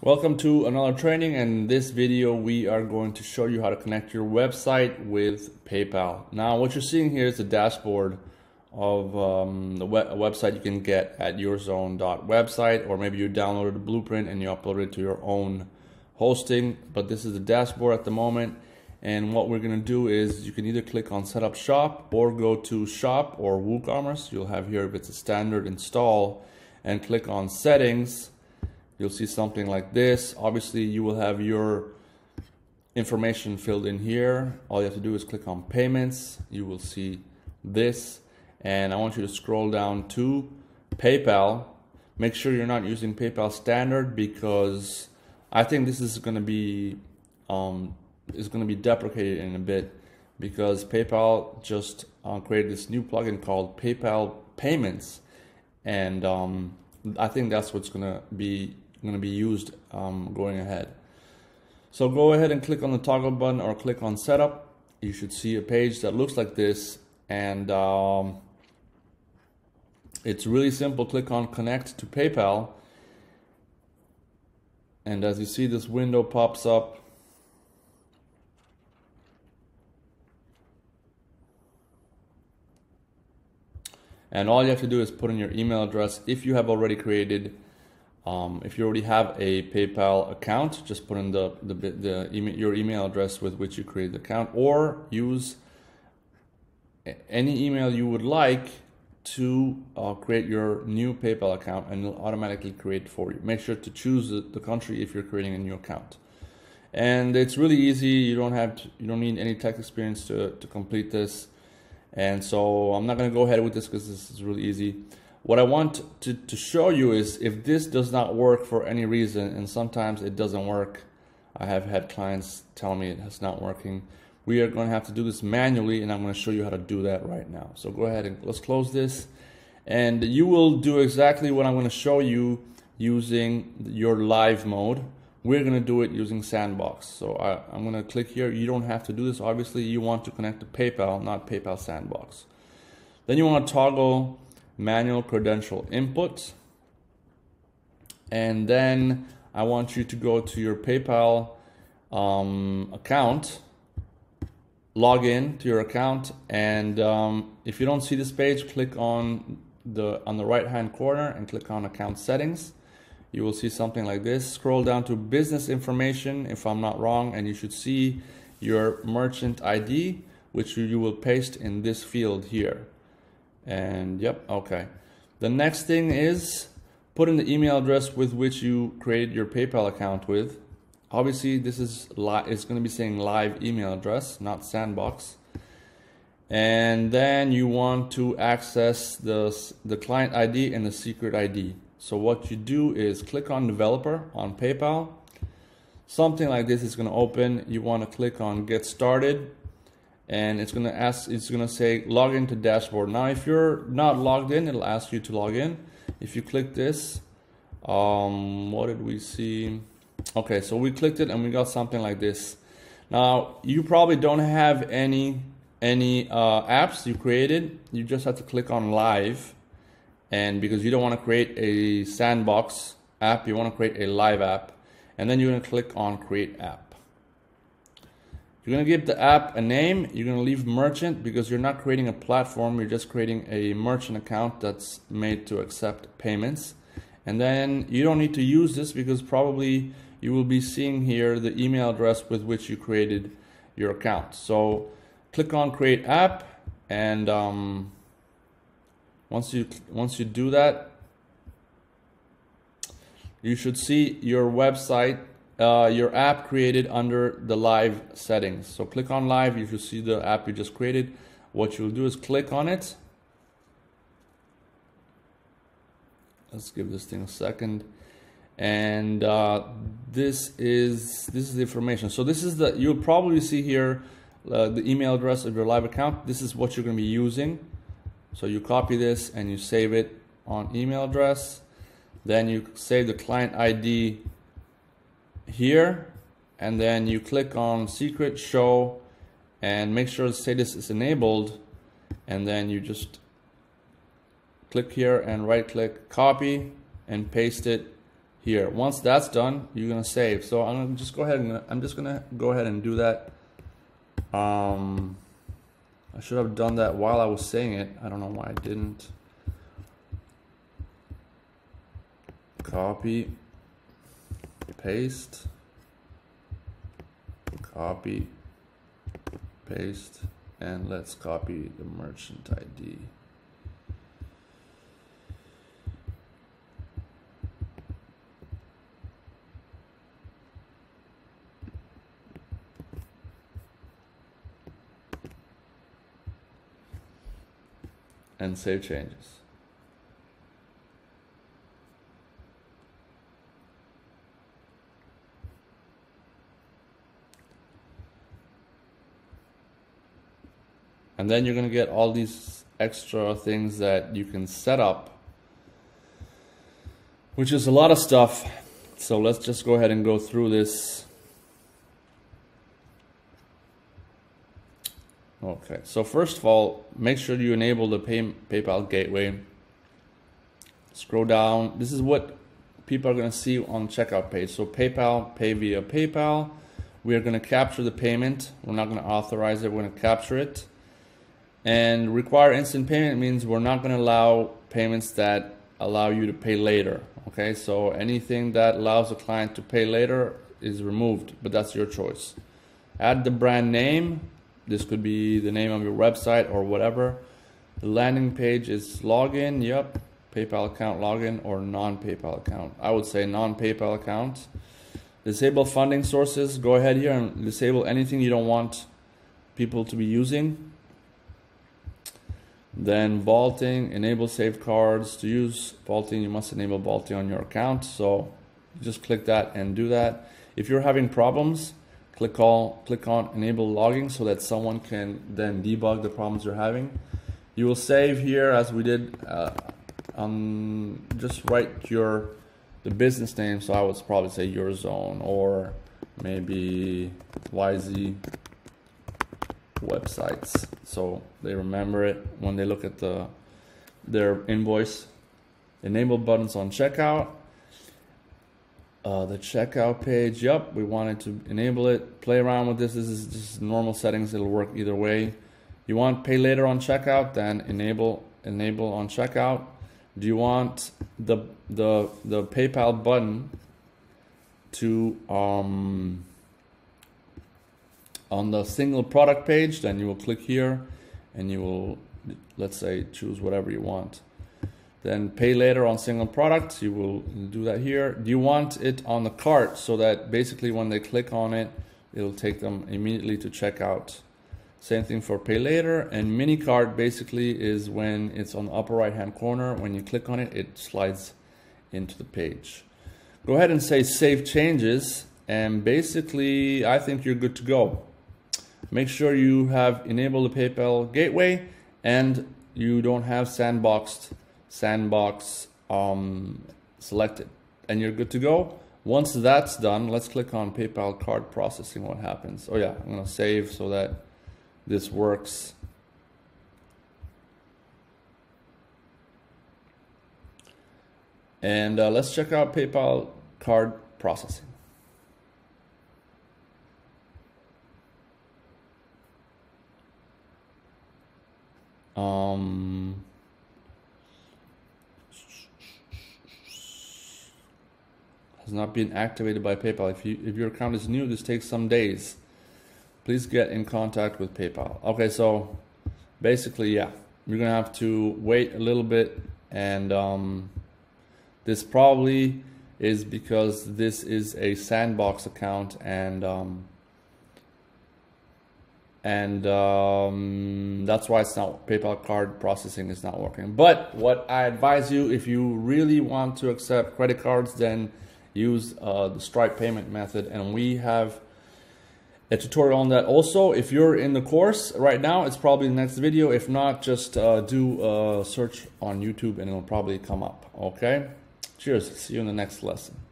Welcome to another training and in this video we are going to show you how to connect your website with PayPal. Now what you're seeing here is the dashboard of um, the web website you can get at yourzone.website or maybe you downloaded the blueprint and you uploaded it to your own hosting but this is the dashboard at the moment. And what we're going to do is you can either click on setup shop or go to shop or WooCommerce. You'll have here if it's a standard install and click on settings you'll see something like this. Obviously, you will have your information filled in here. All you have to do is click on payments. You will see this. And I want you to scroll down to PayPal. Make sure you're not using PayPal standard because I think this is going to be um, is going to be deprecated in a bit because PayPal just uh, created this new plugin called PayPal Payments, and um, I think that's what's going to be going to be used um, going ahead. So go ahead and click on the toggle button or click on setup. You should see a page that looks like this and um, it's really simple. Click on connect to PayPal and as you see this window pops up and all you have to do is put in your email address if you have already created um, if you already have a PayPal account, just put in the, the, the email, your email address with which you create the account or use any email you would like to uh, create your new PayPal account and it'll automatically create for you. Make sure to choose the, the, country if you're creating a new account. And it's really easy. You don't have to, you don't need any tech experience to, to complete this. And so I'm not going to go ahead with this because this is really easy. What I want to, to show you is if this does not work for any reason, and sometimes it doesn't work, I have had clients tell me it's not working. We are going to have to do this manually, and I'm going to show you how to do that right now. So go ahead and let's close this. And you will do exactly what I'm going to show you using your live mode. We're going to do it using Sandbox. So I, I'm going to click here. You don't have to do this. Obviously, you want to connect to PayPal, not PayPal Sandbox. Then you want to toggle manual credential input. And then I want you to go to your PayPal um, account, log in to your account, and um, if you don't see this page, click on the on the right hand corner and click on account settings. You will see something like this. Scroll down to business information, if I'm not wrong, and you should see your merchant ID, which you will paste in this field here. And yep, okay. The next thing is put in the email address with which you created your PayPal account with. Obviously, this is live. it's going to be saying live email address, not sandbox. And then you want to access the, the client ID and the secret ID. So what you do is click on developer on PayPal. Something like this is going to open. You want to click on get started and it's gonna ask it's gonna say log into dashboard. Now if you're not logged in it'll ask you to log in. If you click this um, what did we see? Okay so we clicked it and we got something like this. Now you probably don't have any any uh, apps you created. You just have to click on live. And because you don't want to create a sandbox app you want to create a live app. And then you're going to click on create app you're to give the app a name. You're to leave merchant because you're not creating a platform. You're just creating a merchant account that's made to accept payments. And then you don't need to use this because probably you will be seeing here the email address with which you created your account. So click on create app and um, once you once you do that you should see your website uh, your app created under the live settings. So click on live, you should see the app you just created. What you'll do is click on it. Let's give this thing a second. And uh, this is this is the information. So this is the you'll probably see here uh, the email address of your live account. This is what you're going to be using. So you copy this and you save it on email address. Then you save the client ID here and then you click on secret show and make sure the status is enabled and then you just click here and right click copy and paste it here. Once that's done, you're gonna save. So I'm gonna just go ahead and I'm just gonna go ahead and do that. Um, I should have done that while I was saying it. I don't know why I didn't. Copy, paste, copy, paste, and let's copy the merchant ID. and save changes. And then you're going to get all these extra things that you can set up, which is a lot of stuff. So let's just go ahead and go through this. Okay, so first of all, make sure you enable the pay, PayPal gateway. Scroll down. This is what people are going to see on checkout page. So PayPal, pay via PayPal. We are going to capture the payment. We're not going to authorize it. We're going to capture it. And require instant payment means we're not going to allow payments that allow you to pay later. Okay, so anything that allows a client to pay later is removed, but that's your choice. Add the brand name. This could be the name of your website or whatever. The landing page is login. Yep, PayPal account login or non-PayPal account. I would say non-PayPal account. Disable funding sources. Go ahead here and disable anything you don't want people to be using. Then vaulting, enable safeguards. To use vaulting, you must enable vaulting on your account. So just click that and do that. If you're having problems, click on, click on enable logging so that someone can then debug the problems you're having. You will save here as we did, uh, just write your the business name. So I would probably say your zone or maybe YZ websites so they remember it. When they look at the their invoice enable buttons on checkout. Uh, the checkout page yep we wanted to enable it. Play around with this. This is just normal settings. It'll work either way. You want pay later on checkout then enable enable on checkout. Do you want the the the PayPal button to um, on the single product page, then you will click here and you will, let's say, choose whatever you want. Then pay later on single products, you will do that here. You want it on the cart so that basically when they click on it, it'll take them immediately to checkout. Same thing for pay later and mini cart basically is when it's on the upper right hand corner. When you click on it, it slides into the page. Go ahead and say save changes and basically I think you're good to go. Make sure you have enabled the PayPal gateway and you don't have sandboxed sandbox um, selected and you're good to go. Once that's done, let's click on PayPal card processing. What happens? Oh yeah, I'm gonna save so that this works. And uh, let's check out PayPal card processing. Um, has not been activated by PayPal. If you if your account is new, this takes some days. Please get in contact with PayPal. Okay, so basically, yeah, you're gonna have to wait a little bit, and um, this probably is because this is a sandbox account, and um, and um, that's why it's not PayPal card processing is not working. But what I advise you, if you really want to accept credit cards, then use uh, the Stripe payment method, and we have a tutorial on that also. If you're in the course right now, it's probably the next video. If not, just uh, do a search on YouTube, and it'll probably come up. Okay. Cheers. See you in the next lesson.